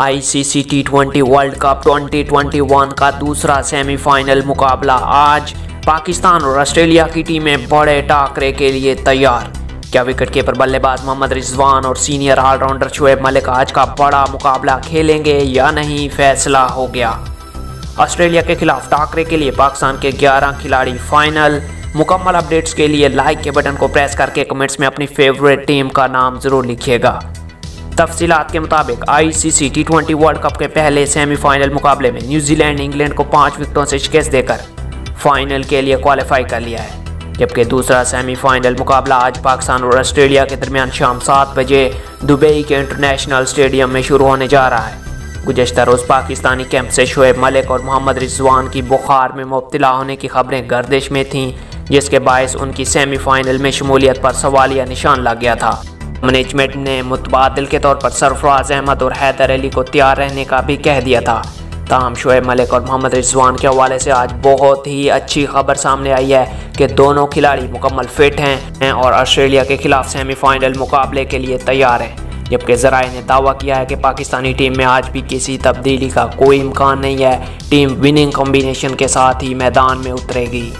ICC T twenty world cup 2021 का दूसरा semifinal मुकाबला। आज पाकिस्तान और ऑस्ट्रेलिया की टीमें बड़े टाकरे के लिए तैयार। क्या विकेट कीपर, बल्लेबाज मोहम्मद रिजवान और सीनियर ऑलराउंडर शुएब मलिक आज का बड़ा मुकाबला खेलेंगे या नहीं, फैसला हो गया। ऑस्ट्रेलिया के खिलाफ टाकरे के लिए पाकिस्तान के 11 खिलाड़ी फाइनल। मुकम्मल अपडेट्स के लिए लाइक के बटन को प्रेस करके कमेंट्स में अपनी फेवरेट टीम का नाम ज़रूर लिखिएगा। तफसीत के मुताबिक I C C T twenty world cup के पहले सेमीफाइनल मुकाबले में न्यूजीलैंड इंग्लैंड को पाँच विकेटों से शिकस्त देकर फाइनल के लिए क्वालिफाई कर लिया है। जबकि दूसरा सेमीफाइनल मुकाबला आज पाकिस्तान और ऑस्ट्रेलिया के दरमियान शाम सात बजे दुबई के इंटरनेशनल स्टेडियम में शुरू होने जा रहा है। गुजशत रोज़ पाकिस्तानी कैंप से शोएब मलिक और मोहम्मद रिजवान की बुखार में मुबतला होने की खबरें गर्दिश में थीं, जिसके बायस उनकी सेमीफाइनल में शमूलियत पर सवालिया निशान लग गया था। मैनेजमेंट ने मुतबादल के तौर पर सरफराज अहमद और हैदर अली को तैयार रहने का भी कह दिया था। ताहम शुएब मलिक और मोहम्मद रिजवान के हवाले से आज बहुत ही अच्छी खबर सामने आई है कि दोनों खिलाड़ी मुकम्मल फिट हैं और ऑस्ट्रेलिया के खिलाफ सेमीफाइनल मुकाबले के लिए तैयार हैं। जबकि जराए ने दावा किया है कि पाकिस्तानी टीम में आज भी किसी तब्दीली का कोई इम्कान नहीं है। टीम विनिंग कॉम्बिनेशन के साथ ही मैदान में उतरेगी।